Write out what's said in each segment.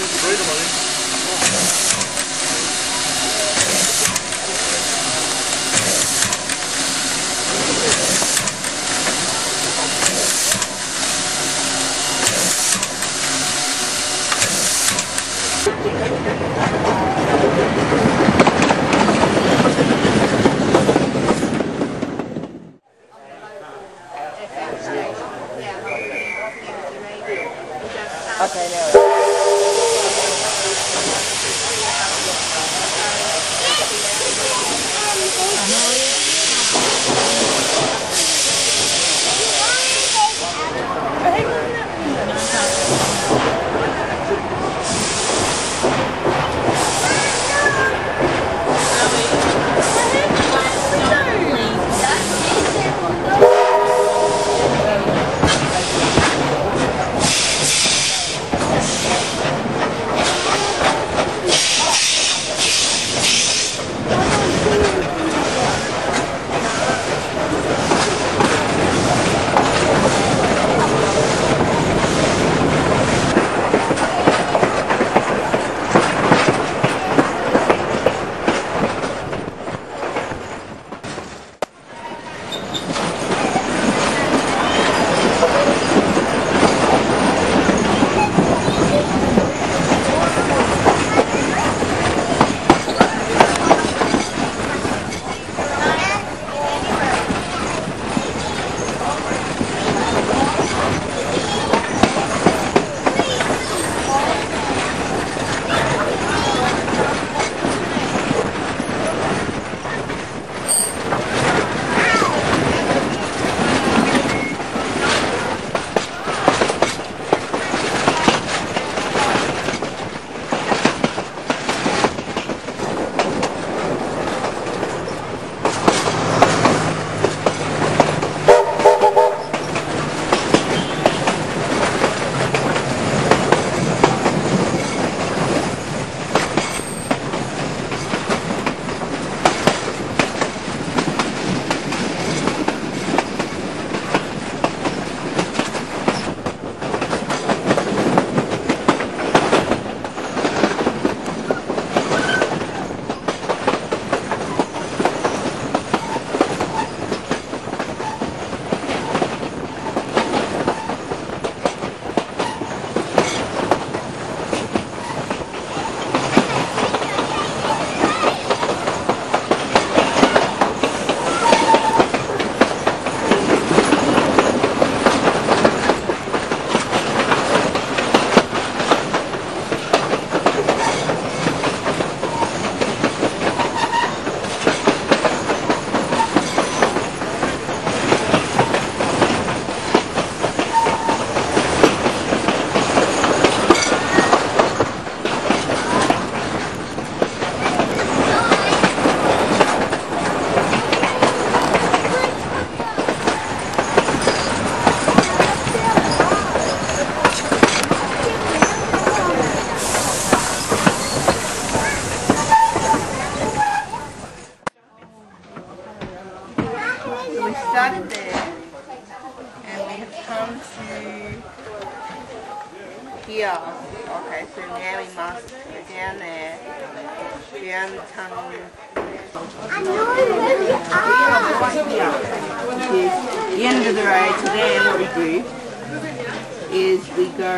저희도 많이. The end of the road today, what we do is we go.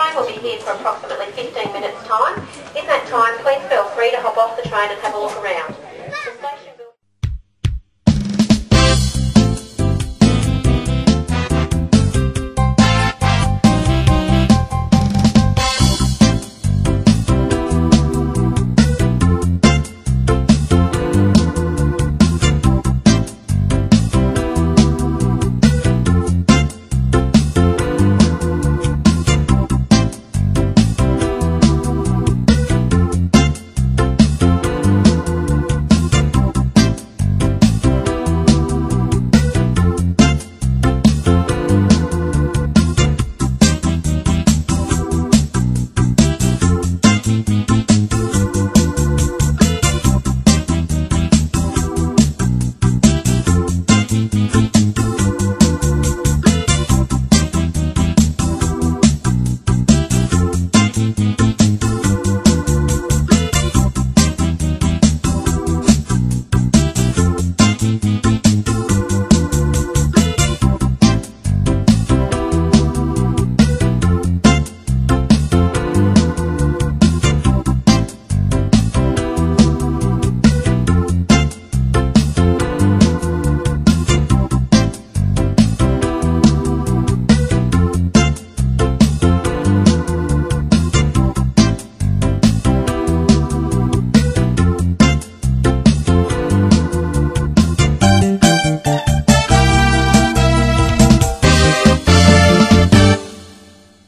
train will be here for approximately 15 minutes' time. In that time, please feel free to hop off the train and have a look around.